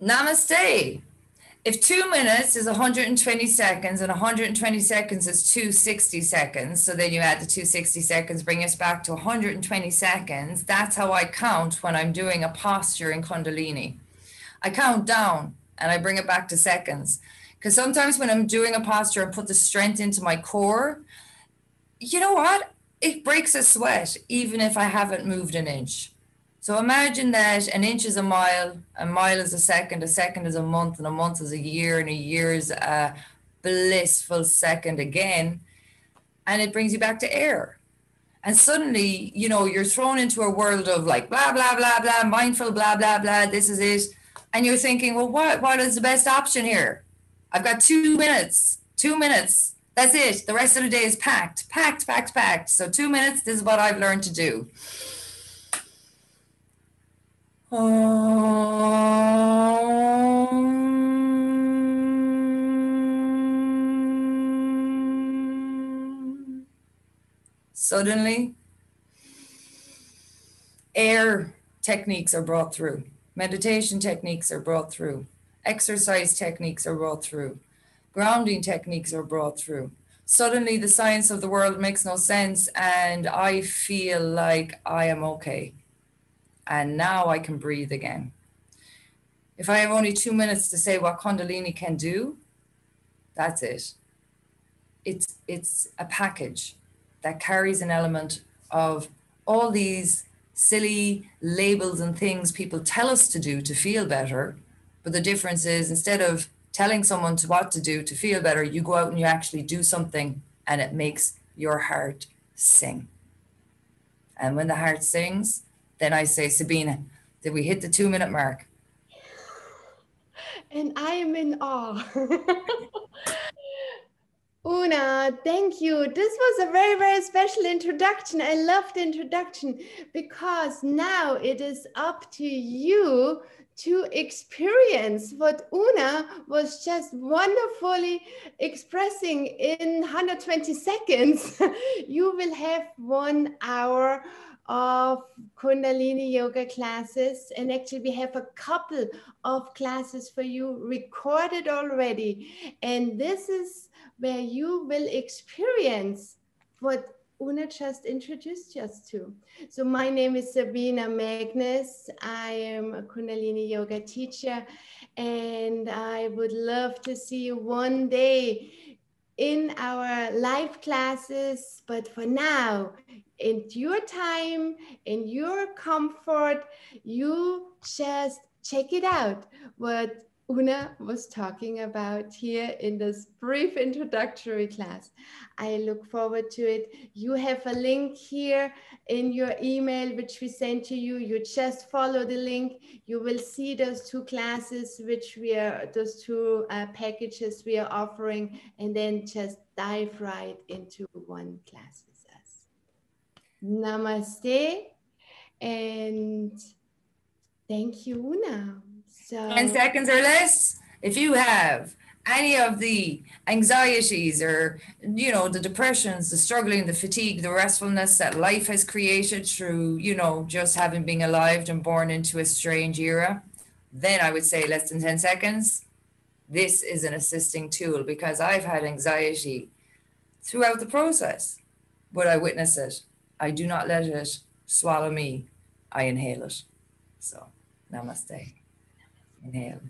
Namaste. If two minutes is 120 seconds and 120 seconds is 260 seconds, so then you add the 260 seconds, bring us back to 120 seconds. That's how I count when I'm doing a posture in Kundalini. I count down and I bring it back to seconds. Because sometimes when I'm doing a posture and put the strength into my core, you know what? It breaks a sweat, even if I haven't moved an inch. So imagine that an inch is a mile, a mile is a second, a second is a month, and a month is a year, and a year is a blissful second again. And it brings you back to air. And suddenly, you know, you're thrown into a world of like blah, blah, blah, blah, mindful, blah, blah, blah, this is it. And you're thinking, well, what, what is the best option here? I've got two minutes, two minutes. That's it. The rest of the day is packed, packed, packed, packed. So, two minutes, this is what I've learned to do. Suddenly, air techniques are brought through, meditation techniques are brought through, exercise techniques are brought through, grounding techniques are brought through. Suddenly, the science of the world makes no sense, and I feel like I am okay and now I can breathe again. If I have only two minutes to say what Kundalini can do, that's it. It's, it's a package that carries an element of all these silly labels and things people tell us to do to feel better. But the difference is instead of telling someone to what to do to feel better, you go out and you actually do something and it makes your heart sing. And when the heart sings, then I say, Sabina, did we hit the two minute mark? And I am in awe. Oonagh, thank you. This was a very, very special introduction. I love the introduction because now it is up to you to experience what Oonagh was just wonderfully expressing in 120 seconds. you will have one hour of Kundalini yoga classes. And actually, we have a couple of classes for you recorded already. And this is where you will experience what Oonagh just introduced us to. So, my name is Sabina Magnus. I am a Kundalini yoga teacher, and I would love to see you one day in our live classes. But for now, in your time, in your comfort, you just check it out. What Oonagh was talking about here in this brief introductory class. I look forward to it. You have a link here in your email, which we sent to you. You just follow the link. You will see those two classes, which we are, those two uh, packages we are offering, and then just dive right into one class. With us. Namaste and thank you, Oonagh. So 10 seconds or less. If you have any of the anxieties or you know the depressions the struggling the fatigue the restfulness that life has created through you know just having been alive and born into a strange era then i would say less than 10 seconds this is an assisting tool because i've had anxiety throughout the process but i witness it I do not let it swallow me. I inhale it. So, namaste. Inhale.